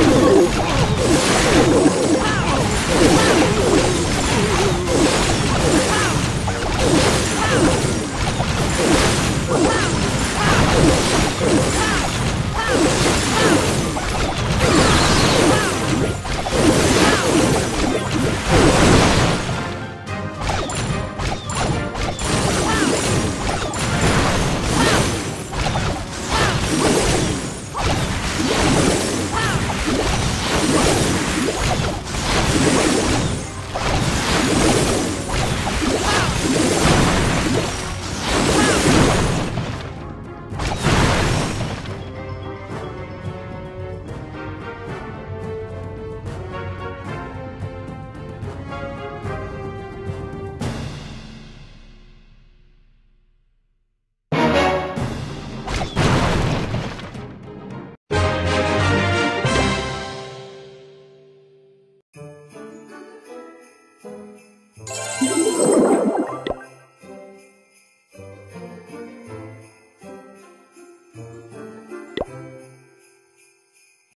Oh!